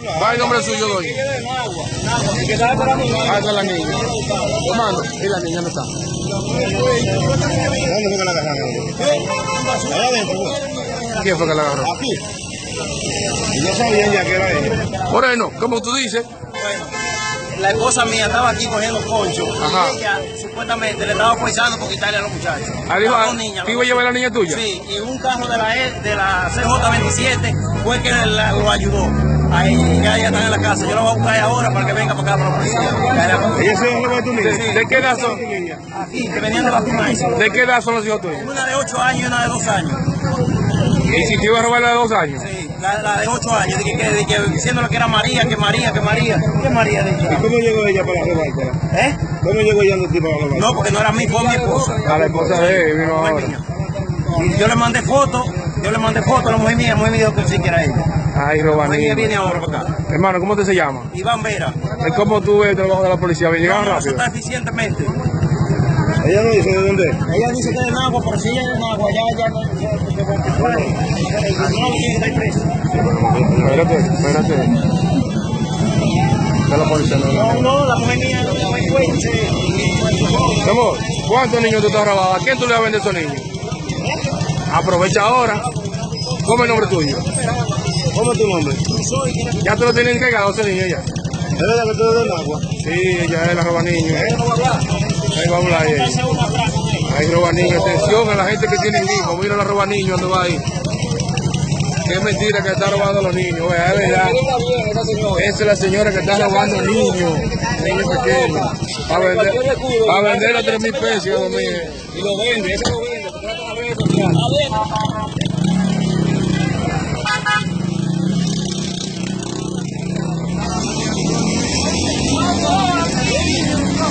¿Cuál es el nombre suyo, doña? Ah, esa es la niña. Comando, y la niña no está. ¿Dónde fue que la agarraron? Allá adentro. ¿Quién fue que la agarró? Aquí. Y ya sabían ya que era ella. Moreno, como tú dices, Bueno, la esposa mía estaba aquí cogiendo concho. Ajá. Y ella supuestamente le estaba forzando por quitarle a los muchachos. ah, ah, dos niñas, ¿tú las ibas a llevar a la niña tuya? Sí, y un carro de la, E- de la CJ27 fue que la- lo ayudó. Ahí ya ella está en la casa. Yo la voy a buscar ahora para que venga para acá para la policía. Ella se dejó de tu niña. ¿De, de qué edad son? Aquí, que venían de vacunar. ¿De qué edad son los hijos tuyos? Una de 8 años y una de 2 años. Y si te iba a robar la de dos años. Sí, la, la de 8 años. De que, que- de que, diciéndole que era María, que María, que María. ¿Qué María ¿Y cómo llegó ella para robártela? ¿Eh? ¿Cómo llegó ella donde para robártela? No, porque no era mi, fue mi esposa. A la esposa de él vino ahora. mía. Y yo le mandé fotos, yo le mandé fotos a la mujer mía, la mujer me dijo que sí que era ella. Roba mujer mía viene ahora para acá. Hermano, ¿cómo te se llama? Iván Vera. Es como tú ves el trabajo de la policía. Llegaron a rápido. soltar eficientemente. Ella no dice de dónde es. Ella dice que es de Nagua, pero si ella es de Nagua, ya, ya, ya, ya, ya, Espérate, espérate. De la policía, no, no. No, no, la mujer mía no. Mi amor, ¿cuántos niños tú te has robado? ¿A quién tú le vas a vender esos niños? Aprovecha ahora. ¿Cómo es el nombre tuyo? ¿Cómo es tu nombre? Ya tú lo tienes encargado ese niño ya. ¿Es verdad que eres del agua? Sí, ella es la roba niños. Ahí va a hablar ella. Ahí roba niños. Atención a la gente que tiene hijos. Mira la roba niños donde va ahí. Qué mentira que está robando a los niños. Vea, es verdad. Esa es la señora que está robando niños. Niños pequeños. Para vender, para vender a 3 mil pesos. Y lo vende, ese lo vende, te ver,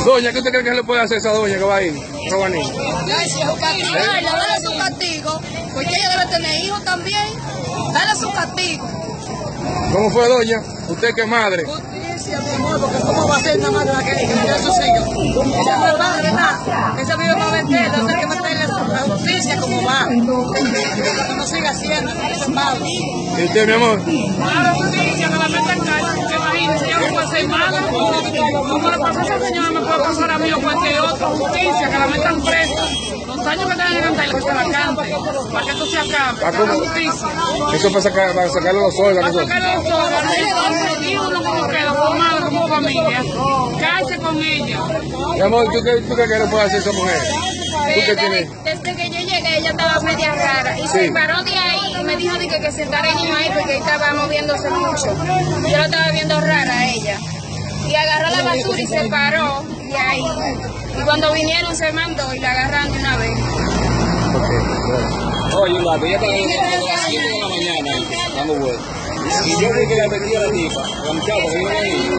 Doña, ¿qué usted cree que se le puede hacer a esa doña que va ahí? Roba niños. Castigarla, dale su castigo, porque ella debe tener hijos también. Dale su castigo. ¿Cómo fue, doña? ¿Usted qué madre? Justicia, mi amor, porque ¿cómo va a ser una madre la que que tiene sus hijos? Esa no es madre, ¿verdad? Esa vive para vender, no hay que meterle la justicia como va. Que no siga haciendo, eso es malo. ¿Y usted, mi amor? Claro, justicia, que la metan cárcel, que imagínese, ella no puede ser mala. Como le pasó a esa señora, me puede pasar a mí o cualquier otro. Justicia, que la metan presa. Los años que tengan que cantar, que se la cante. Para que esto se acabe. Ah, ¿cómo? Justicia. Eso para, sacar, para sacarle los órganos. Para sacarle los órganos, y uno como queda, como madre, como familia. Cárcel con ella. Mi amor, ¿tú qué, tú qué que puede hacer esa mujer? ¿Tú qué tienes? Desde que yo llegué ella estaba media rara y Sí. se paró de ahí y me dijo de que, que sentara el niño ahí porque estaba moviéndose mucho. Yo la estaba viendo rara a ella. Y agarró la basura y se paró de ahí. Y cuando vinieron se mandó y la agarraron de una vez. Oye, la bella estaba a las 7 de la mañana dando vueltas. Y yo vi que la metía la tipa, la muchacha que iba ahí.